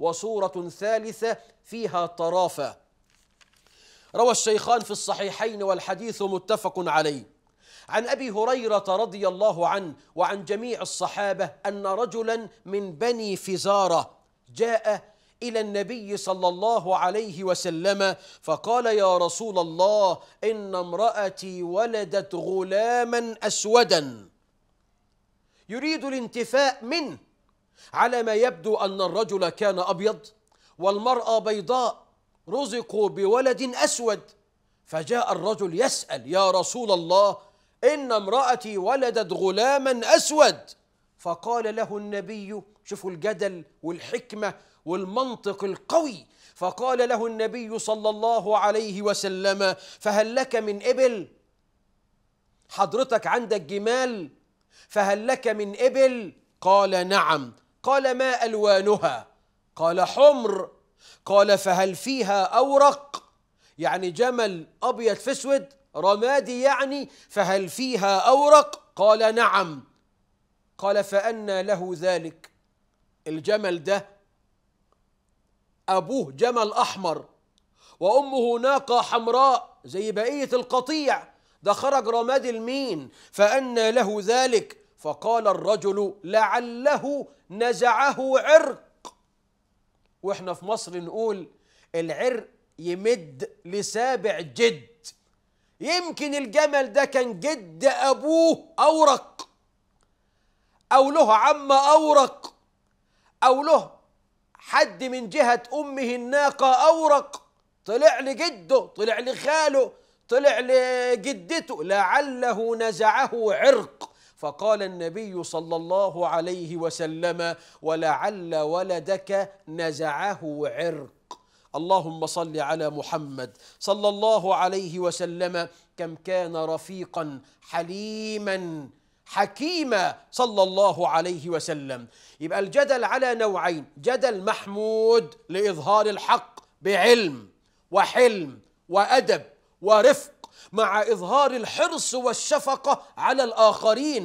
وصورة ثالثة فيها طرافة. روى الشيخان في الصحيحين والحديث متفق عليه. عن أبي هريرة رضي الله عنه وعن جميع الصحابة أن رجلا من بني فزارة جاء إلى النبي صلى الله عليه وسلم فقال يا رسول الله إن امرأتي ولدت غلاما أسودا. يريد الانتفاء منه على ما يبدو أن الرجل كان أبيض والمرأة بيضاء رزقوا بولد أسود. فجاء الرجل يسأل يا رسول الله إن امرأتي ولدت غلاما أسود. فقال له النبي شوفوا الجدل والحكمة والمنطق القوي. فقال له النبي صلى الله عليه وسلم فهل لك من إبل؟ حضرتك عندك جمال فهل لك من إبل؟ قال نعم. قال ما ألوانها؟ قال حمر. قال فهل فيها أورق؟ يعني جمل أبيض في أسود رمادي يعني فهل فيها أورق؟ قال نعم. قال فأنى له ذلك. الجمل ده أبوه جمل أحمر وأمه ناقة حمراء زي بقية القطيع. ده خرج رماد المين. فأنى له ذلك. فقال الرجل لعله نزعه عرق. وإحنا في مصر نقول العرق يمد لسابع جد. يمكن الجمل ده كان جد أبوه أورق. أو له عم أورق. أو له حد من جهة أمه الناقة أورق. طلع لجده طلع لخاله طلع لجدته لعله نزعه عرق. فقال النبي صلى الله عليه وسلم ولعل ولدك نزعه عرق. اللهم صل على محمد صلى الله عليه وسلم كم كان رفيقا حليما حكيما صلى الله عليه وسلم. يبقى الجدل على نوعين جدل محمود لإظهار الحق بعلم وحلم وأدب ورفق مع إظهار الحرص والشفقة على الآخرين.